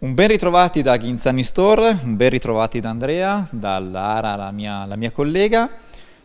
Un ben ritrovati da Ghinzani Store, un ben ritrovati da Andrea, da Lara, la mia, la mia collega.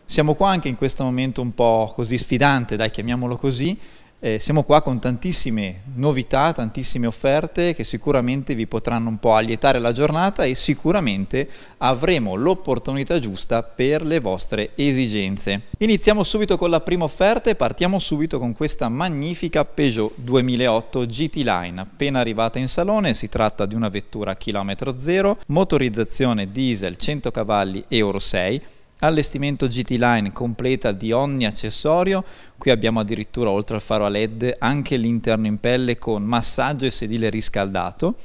Siamo qua anche in questo momento un po' così sfidante, dai chiamiamolo così, eh, siamo qua con tantissime novità, tantissime offerte che sicuramente vi potranno un po' allietare la giornata e sicuramente avremo l'opportunità giusta per le vostre esigenze. Iniziamo subito con la prima offerta e partiamo subito con questa magnifica Peugeot 2008 GT Line, appena arrivata in salone, si tratta di una vettura a chilometro zero, motorizzazione diesel 100 cavalli Euro 6, allestimento GT Line completa di ogni accessorio, qui abbiamo addirittura oltre al faro a led anche l'interno in pelle con massaggio e sedile riscaldato,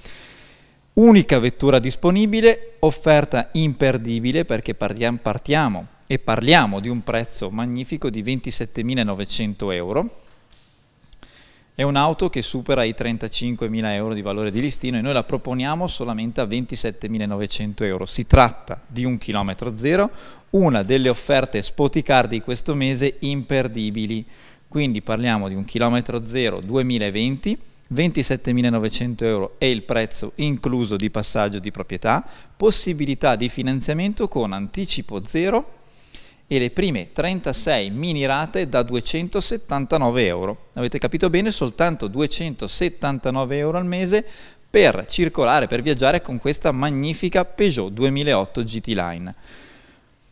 unica vettura disponibile, offerta imperdibile perché partiamo, partiamo e parliamo di un prezzo magnifico di 27.900 euro, è un'auto che supera i 35.000 euro di valore di listino e noi la proponiamo solamente a 27.900 euro. Si tratta di un chilometro zero, una delle offerte Spoticar di questo mese imperdibili. Quindi parliamo di un chilometro zero 2020, 27.900 euro è il prezzo incluso di passaggio di proprietà, possibilità di finanziamento con anticipo zero e le prime 36 mini rate da 279 euro. Avete capito bene? Soltanto 279 euro al mese per circolare, per viaggiare con questa magnifica Peugeot 2008 GT Line.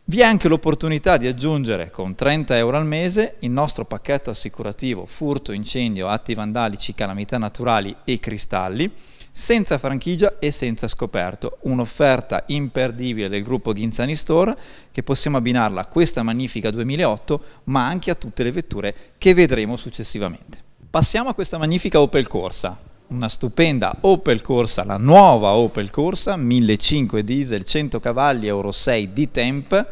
Vi è anche l'opportunità di aggiungere con 30 euro al mese il nostro pacchetto assicurativo furto, incendio, atti vandalici, calamità naturali e cristalli senza franchigia e senza scoperto, un'offerta imperdibile del gruppo Ghinzani Store che possiamo abbinarla a questa magnifica 2008 ma anche a tutte le vetture che vedremo successivamente. Passiamo a questa magnifica Opel Corsa, una stupenda Opel Corsa, la nuova Opel Corsa 1500 diesel 100 cavalli Euro 6 di Temp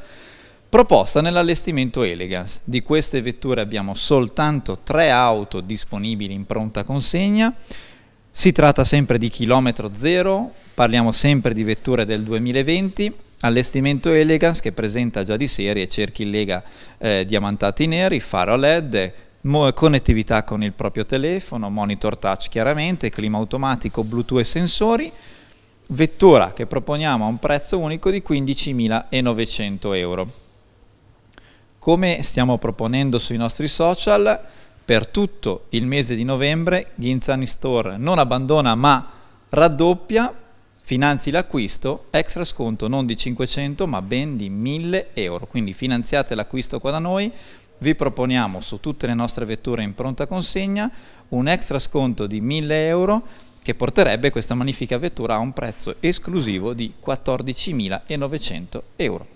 proposta nell'allestimento Elegance. Di queste vetture abbiamo soltanto tre auto disponibili in pronta consegna si tratta sempre di chilometro zero, parliamo sempre di vetture del 2020, allestimento Elegance che presenta già di serie cerchi in lega eh, diamantati neri, faro LED, connettività con il proprio telefono, monitor touch chiaramente, clima automatico, bluetooth e sensori, vettura che proponiamo a un prezzo unico di 15.900 euro. Come stiamo proponendo sui nostri social, per tutto il mese di novembre Ghinzani Store non abbandona ma raddoppia, finanzi l'acquisto, extra sconto non di 500 ma ben di 1000 euro, quindi finanziate l'acquisto qua da noi, vi proponiamo su tutte le nostre vetture in pronta consegna un extra sconto di 1000 euro che porterebbe questa magnifica vettura a un prezzo esclusivo di 14.900 euro.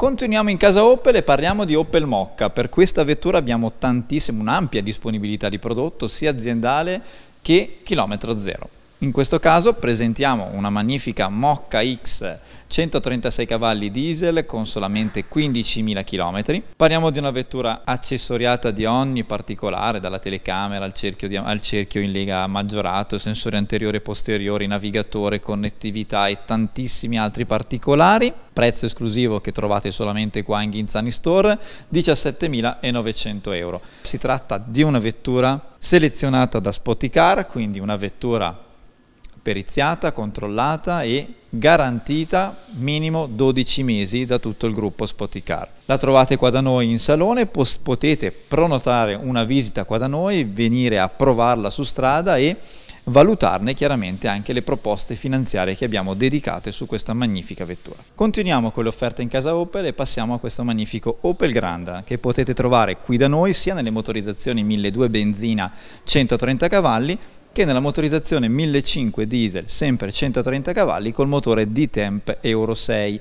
Continuiamo in casa Opel e parliamo di Opel Mocca. Per questa vettura abbiamo tantissima, un'ampia disponibilità di prodotto sia aziendale che chilometro zero. In questo caso presentiamo una magnifica Mocca X 136 cavalli diesel con solamente 15.000 km. Parliamo di una vettura accessoriata di ogni particolare, dalla telecamera al cerchio, di, al cerchio in lega maggiorato, sensori anteriori e posteriori, navigatore, connettività e tantissimi altri particolari. Prezzo esclusivo che trovate solamente qua in Ghinzani Store, 17.900 euro. Si tratta di una vettura selezionata da Spoticar, quindi una vettura periziata, controllata e garantita minimo 12 mesi da tutto il gruppo Spoticar. La trovate qua da noi in salone, potete prenotare una visita qua da noi, venire a provarla su strada e valutarne chiaramente anche le proposte finanziarie che abbiamo dedicate su questa magnifica vettura. Continuiamo con le offerte in casa Opel e passiamo a questo magnifico Opel Granda che potete trovare qui da noi sia nelle motorizzazioni 1200 benzina 130 cavalli che nella motorizzazione 1500 diesel, sempre 130 cavalli, col motore D-Temp Euro 6.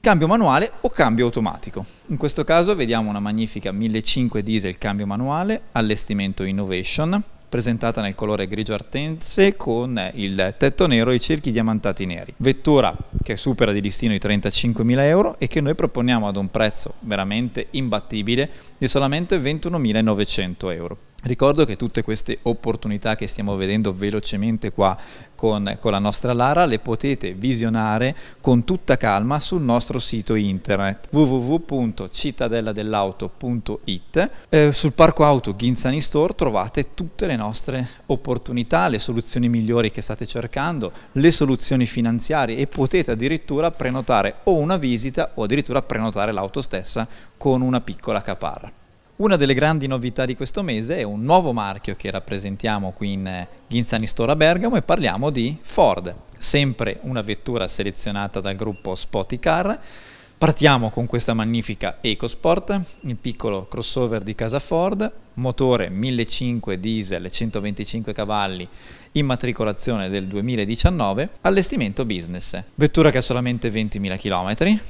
Cambio manuale o cambio automatico. In questo caso vediamo una magnifica 1500 diesel cambio manuale, allestimento Innovation, presentata nel colore grigio artense con il tetto nero e i cerchi diamantati neri. Vettura che supera di listino i 35.000 euro e che noi proponiamo ad un prezzo veramente imbattibile di solamente 21.900 euro. Ricordo che tutte queste opportunità che stiamo vedendo velocemente qua con, con, la nostra Lara le potete visionare con tutta calma sul nostro sito internet www.cittadelladell'auto.it eh, sul parco auto Ghinzani Store trovate tutte le nostre opportunità, le soluzioni migliori che state cercando, le soluzioni finanziarie e potete addirittura prenotare o una visita o addirittura prenotare l'auto stessa con una piccola caparra. Una delle grandi novità di questo mese è un nuovo marchio che rappresentiamo qui in eh, Ghinzani Store Bergamo e parliamo di Ford, sempre una vettura selezionata dal gruppo Spoticar. Partiamo con questa magnifica EcoSport, il piccolo crossover di casa Ford, motore 1500 diesel 125 cavalli, immatricolazione del 2019, allestimento business. Vettura che ha solamente 20.000 km,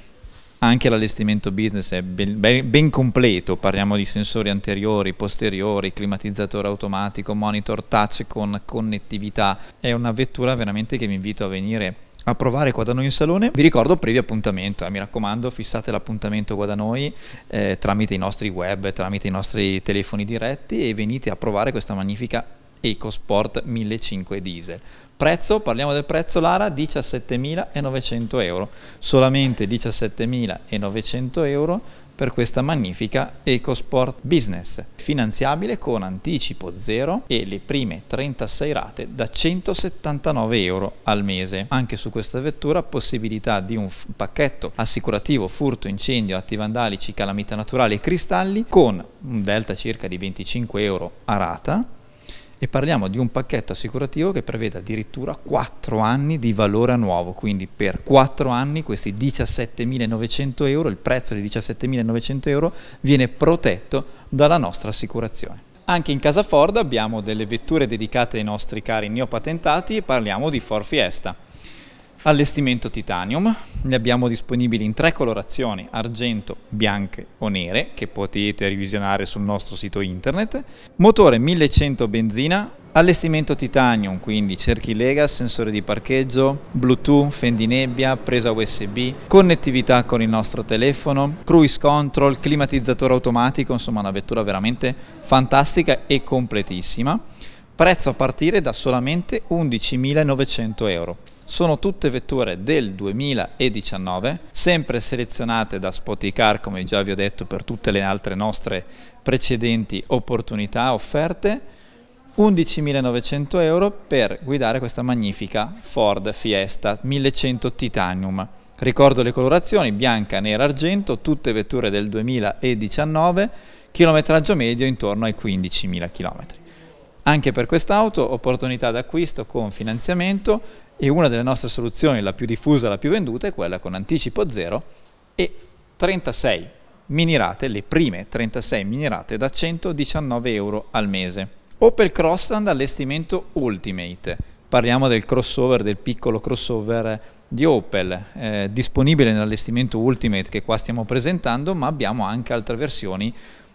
anche l'allestimento business è ben, ben, ben, completo, parliamo di sensori anteriori, posteriori, climatizzatore automatico, monitor touch con connettività, è una vettura veramente che vi invito a venire a provare qua da noi in salone. Vi ricordo previo appuntamento, eh, mi raccomando fissate l'appuntamento qua da noi eh, tramite i nostri web, tramite i nostri telefoni diretti e venite a provare questa magnifica EcoSport 1500 diesel. Prezzo, parliamo del prezzo Lara, 17.900 euro, solamente 17.900 euro per questa magnifica EcoSport Business, finanziabile con anticipo zero e le prime 36 rate da 179 euro al mese. Anche su questa vettura possibilità di un pacchetto assicurativo furto, incendio, atti vandalici, calamità naturali e cristalli con un delta circa di 25 euro a rata e parliamo di un pacchetto assicurativo che prevede addirittura 4 anni di valore nuovo, quindi per 4 anni questi 17.900 euro, il prezzo di 17.900 euro viene protetto dalla nostra assicurazione. Anche in casa Ford abbiamo delle vetture dedicate ai nostri cari neopatentati e parliamo di Ford Fiesta. Allestimento titanium, ne abbiamo disponibili in tre colorazioni, argento, bianche o nere, che potete revisionare sul nostro sito internet. Motore 1100 benzina, allestimento titanium, quindi cerchi lega, sensore di parcheggio, Bluetooth, fendinebbia, presa USB, connettività con il nostro telefono, cruise control, climatizzatore automatico, insomma una vettura veramente fantastica e completissima. Prezzo a partire da solamente 11.900 euro. Sono tutte vetture del 2019, sempre selezionate da Spoticar, come già vi ho detto per tutte le altre nostre precedenti opportunità offerte. 11.900 euro per guidare questa magnifica Ford Fiesta 1100 Titanium. Ricordo le colorazioni, bianca, nera, argento, tutte vetture del 2019, chilometraggio medio intorno ai 15.000 km. Anche per quest'auto opportunità d'acquisto con finanziamento e una delle nostre soluzioni, la più diffusa, la più venduta, è quella con anticipo zero e 36 minirate, le prime 36 minirate da 119 euro al mese. Opel Crossland allestimento Ultimate, parliamo del crossover, del piccolo crossover di Opel, eh, disponibile nell'allestimento Ultimate che qua stiamo presentando, ma abbiamo anche altre versioni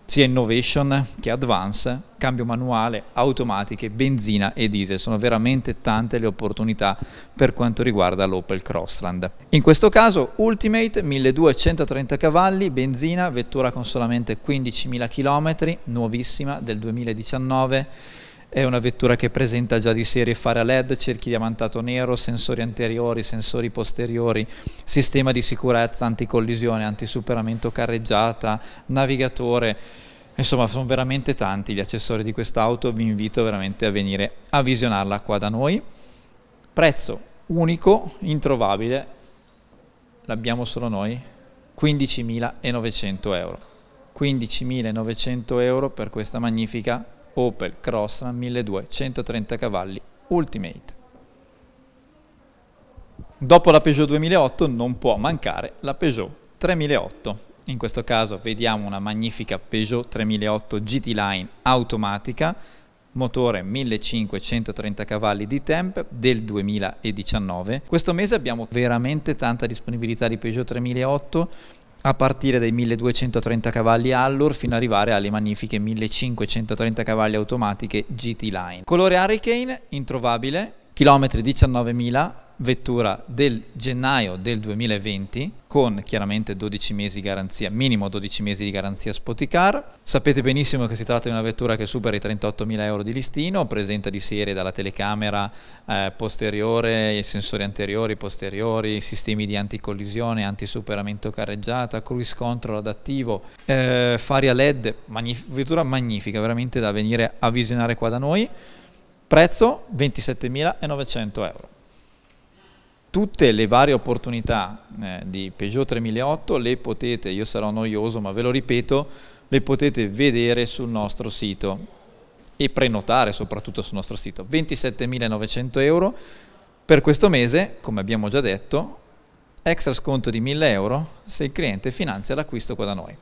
sia Innovation che Advance, cambio manuale, automatiche, benzina e diesel. Sono veramente tante le opportunità per quanto riguarda l'Opel Crossland. In questo caso Ultimate 1230 cavalli, benzina, vettura con solamente 15.000 km, nuovissima del 2019 è una vettura che presenta già di serie fare a LED, cerchi diamantato nero, sensori anteriori, sensori posteriori, sistema di sicurezza, anticollisione, antisuperamento carreggiata, navigatore. Insomma, sono veramente tanti gli accessori di quest'auto, vi invito veramente a venire a visionarla qua da noi. Prezzo unico, introvabile, l'abbiamo solo noi, 15.900 euro. 15.900 euro per questa magnifica Opel Crossland 1230 cavalli Ultimate. Dopo la Peugeot 2008 non può mancare la Peugeot 3008. In questo caso vediamo una magnifica Peugeot 3008 GT Line automatica, motore 1530 cavalli di temp del 2019. Questo mese abbiamo veramente tanta disponibilità di Peugeot 3008 a partire dai 1230 cavalli Allure fino ad arrivare alle magnifiche 1530 cavalli automatiche GT Line. Colore Hurricane introvabile, chilometri 19.000, vettura del gennaio del 2020 con chiaramente 12 mesi di garanzia, minimo 12 mesi di garanzia Spoticar. Sapete benissimo che si tratta di una vettura che supera i 38.000 euro di listino, presenta di serie dalla telecamera eh, posteriore, sensori anteriori, posteriori, sistemi di anticollisione, antisuperamento carreggiata, cruise control adattivo, eh, fari a LED, magnif- vettura magnifica, veramente da venire a visionare qua da noi. Prezzo 27.900 euro tutte le varie opportunità eh, di Peugeot 3008 le potete, io sarò noioso ma ve lo ripeto, le potete vedere sul nostro sito e prenotare soprattutto sul nostro sito. 27.900 euro per questo mese, come abbiamo già detto, extra sconto di 1.000 euro se il cliente finanzia l'acquisto qua da noi.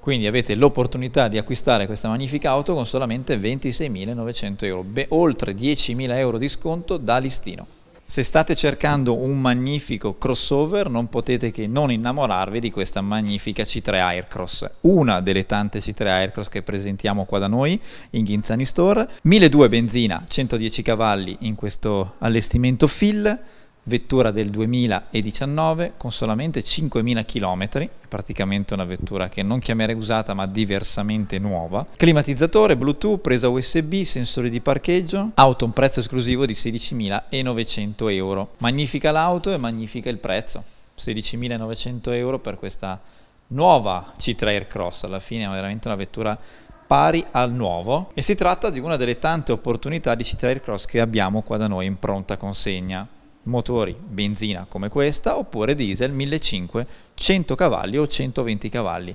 Quindi avete l'opportunità di acquistare questa magnifica auto con solamente 26.900 euro, Beh, oltre 10.000 euro di sconto da listino. Se state cercando un magnifico crossover non potete che non innamorarvi di questa magnifica C3 Aircross, una delle tante C3 Aircross che presentiamo qua da noi in Ghinzani Store, 1200 benzina, 110 cavalli in questo allestimento fill, vettura del 2019 con solamente 5.000 km, praticamente una vettura che non chiamerei usata ma diversamente nuova. Climatizzatore, Bluetooth, presa USB, sensori di parcheggio, auto a un prezzo esclusivo di 16.900 euro. Magnifica l'auto e magnifica il prezzo, 16.900 euro per questa nuova C3 Aircross, alla fine è veramente una vettura pari al nuovo e si tratta di una delle tante opportunità di C3 Aircross che abbiamo qua da noi in pronta consegna motori benzina come questa oppure diesel 1500 100 cavalli o 120 cavalli.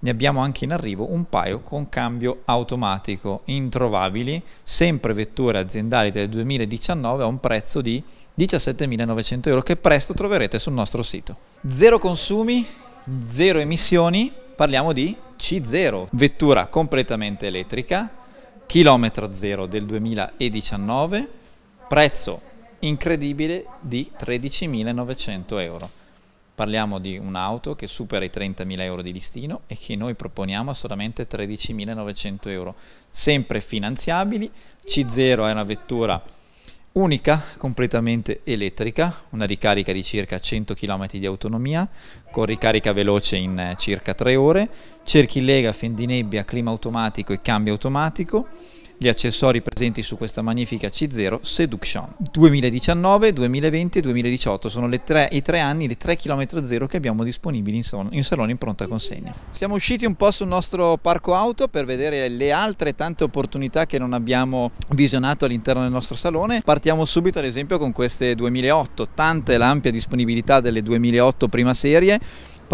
Ne abbiamo anche in arrivo un paio con cambio automatico introvabili sempre vetture aziendali del 2019 a un prezzo di 17.900 euro che presto troverete sul nostro sito. Zero consumi zero emissioni parliamo di C0 vettura completamente elettrica chilometro zero del 2019 prezzo incredibile di 13.900 euro. Parliamo di un'auto che supera i 30.000 euro di listino e che noi proponiamo a solamente 13.900 euro, sempre finanziabili. C0 è una vettura unica, completamente elettrica, una ricarica di circa 100 km di autonomia, con ricarica veloce in eh, circa 3 ore, cerchi lega, fendinebbia, clima automatico e cambio automatico, gli accessori presenti su questa magnifica C0 Seduction. 2019, 2020 e 2018 sono tre, i tre anni, le tre km zero che abbiamo disponibili in, son, in salone in pronta consegna. Siamo usciti un po' sul nostro parco auto per vedere le altre tante opportunità che non abbiamo visionato all'interno del nostro salone. Partiamo subito ad esempio con queste 2008, tante l'ampia disponibilità delle 2008 prima serie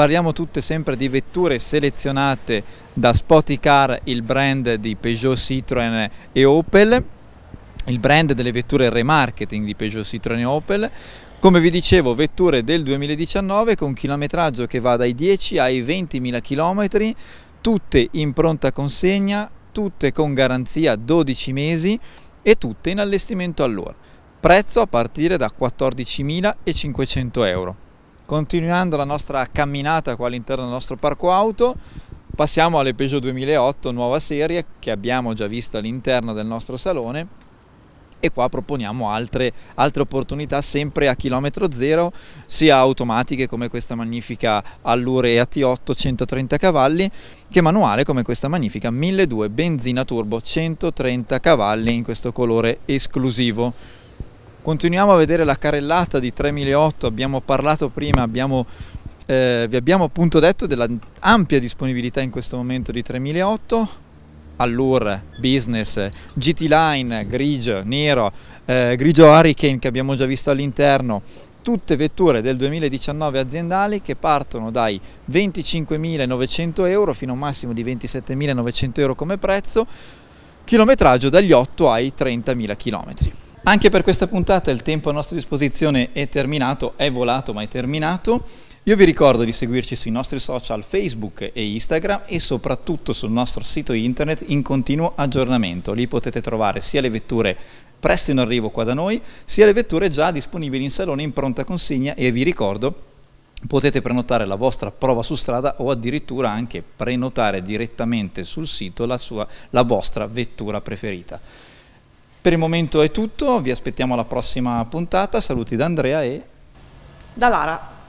Parliamo tutte sempre di vetture selezionate da Spoticar, il brand di Peugeot, Citroën e Opel, il brand delle vetture remarketing di Peugeot, Citroën e Opel. Come vi dicevo, vetture del 2019 con chilometraggio che va dai 10 ai 20.000 km, tutte in pronta consegna, tutte con garanzia 12 mesi e tutte in allestimento all'ora. Prezzo a partire da 14.500 euro. Continuando la nostra camminata qua all'interno del nostro parco auto, passiamo alle Peugeot 2008 nuova serie che abbiamo già visto all'interno del nostro salone. E qua proponiamo altre, altre, opportunità sempre a chilometro zero sia automatiche come questa magnifica Allure AT8 130 cavalli che manuale come questa magnifica 1200 benzina turbo 130 cavalli in questo colore esclusivo Continuiamo a vedere la carrellata di 3008, abbiamo parlato prima, abbiamo, eh, vi abbiamo appunto detto della ampia disponibilità in questo momento di 3008, Allure, Business, GT Line, grigio, nero, eh, grigio Hurricane che abbiamo già visto all'interno, tutte vetture del 2019 aziendali che partono dai 25.900 euro fino a un massimo di 27.900 euro come prezzo, chilometraggio dagli 8 ai 30.000 chilometri. Anche per questa puntata il tempo a nostra disposizione è terminato, è volato ma è terminato. Io vi ricordo di seguirci sui nostri social Facebook e Instagram e soprattutto sul nostro sito internet in continuo aggiornamento. Lì potete trovare sia le vetture presto in arrivo qua da noi, sia le vetture già disponibili in salone in pronta consegna e vi ricordo potete prenotare la vostra prova su strada o addirittura anche prenotare direttamente sul sito la, sua, la vostra vettura preferita. Per il momento è tutto, vi aspettiamo alla prossima puntata, saluti da Andrea e da Lara.